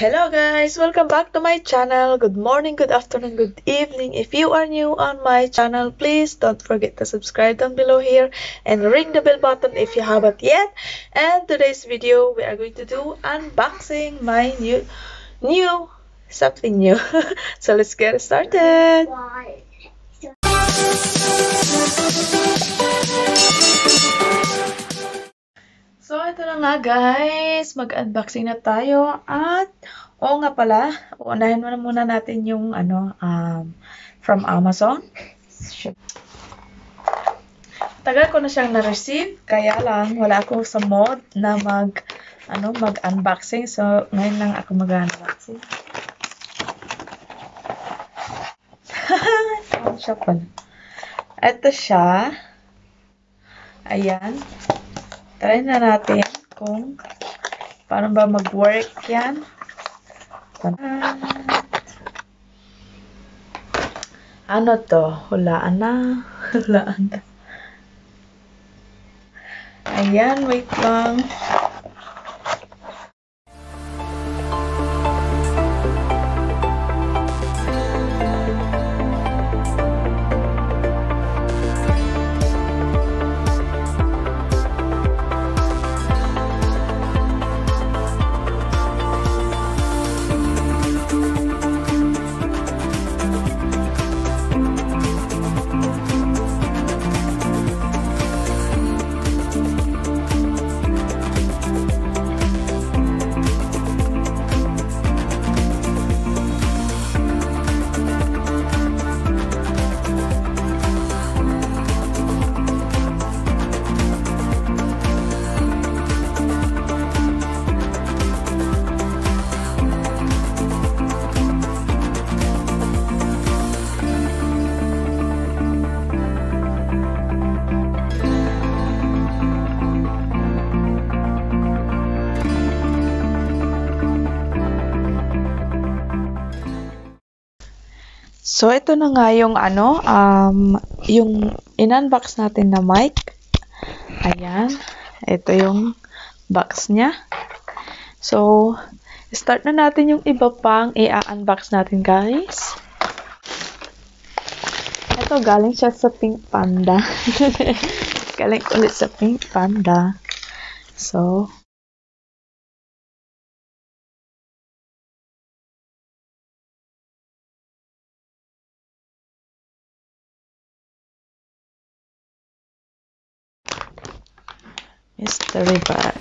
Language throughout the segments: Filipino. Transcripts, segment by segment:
Hello guys! Welcome back to my channel. Good morning, good afternoon, good evening. If you are new on my channel, please don't forget to subscribe down below here and ring the bell button if you haven't yet. And today's video, we are going to do unboxing my new, new, something new. so let's get started. So, ito na nga guys. Mag-unboxing na tayo. At, oo nga pala, unahin muna muna natin yung ano, um, from Amazon. Tagal ko na siyang na-receive. Kaya lang, wala ako sa mode na mag, ano, mag-unboxing. So, ngayon lang ako mag-unboxing. Ano siya pala? Ito siya. Ayan. Try na natin kung paano ba mag-work yan. Ano to? Hulaan na. Hulaan na. Ayan, wait lang. So, ito na nga yung ano, um, yung in-unbox natin na mic. Ayan. Ito yung box niya. So, start na natin yung iba pang i-unbox natin, guys. Ito, galing siya sa Pink Panda. galing ulit sa Pink Panda. So, It's the.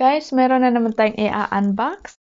Guys, meron na naman tayong i-unbox.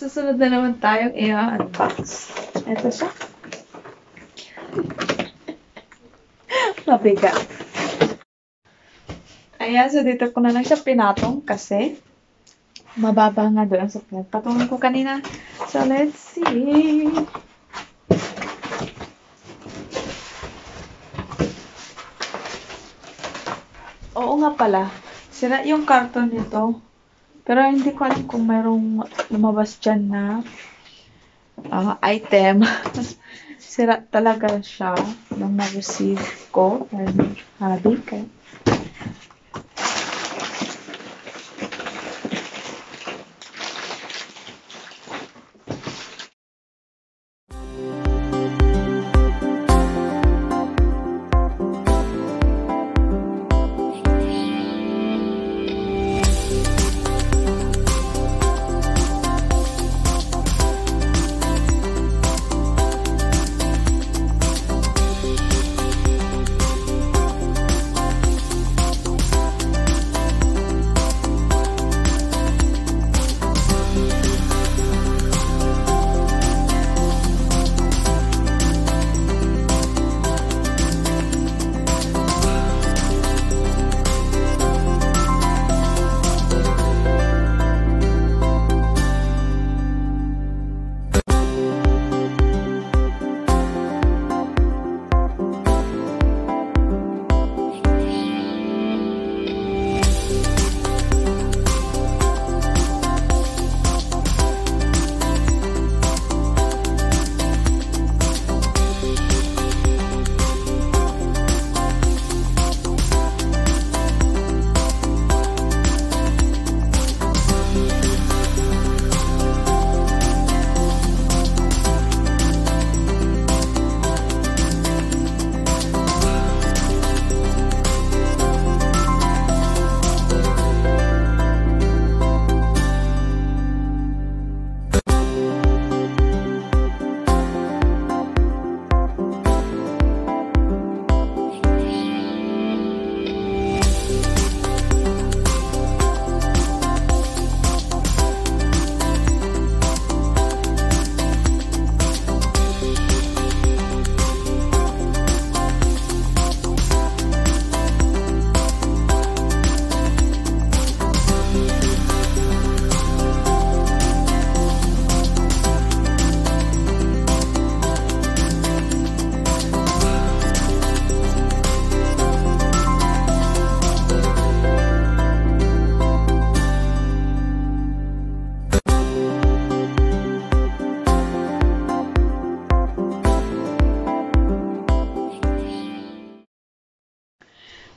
Susunod na naman tayong i-unbox. Ito siya. Mabigat. Ayan, so dito ko na lang siya pinatong kasi mababa nga doon sa pinagpatungan ko kanina. So, let's see. Oo nga pala. Sira yung karton nito. Pero hindi ko alam kung mayroong lumabas dyan na uh, item. Sira talaga siya nung na-receive ko. Hobby. Kaya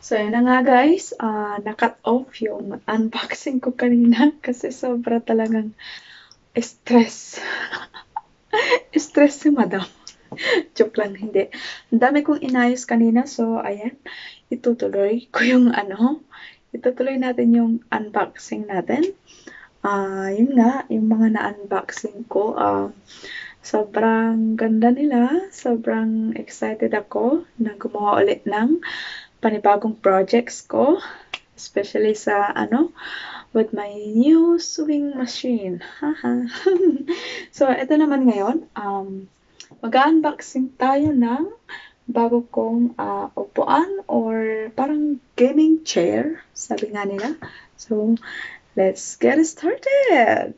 So, yun na nga guys, uh, na-cut off yung unboxing ko kanina kasi sobra talagang stress. stress si madam. Joke lang, hindi. Ang dami kong inayos kanina, so ayan, itutuloy ko yung ano, itutuloy natin yung unboxing natin. Ah, uh, yun nga, yung mga na-unboxing ko, uh, sobrang ganda nila. Sobrang excited ako na gumawa ulit ng panibagong projects ko. Especially sa, ano, with my new sewing machine. so, ito naman ngayon, um, mag-unboxing tayo ng bago kong uh, upuan or parang gaming chair, sabi nga nila. So, let's get started!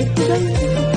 So,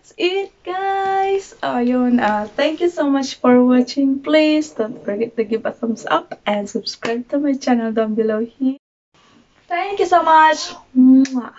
that's it guys. Ayun uh, thank you so much for watching. Please don't forget to give a thumbs up and subscribe to my channel down below here. Thank you so much. Mwah.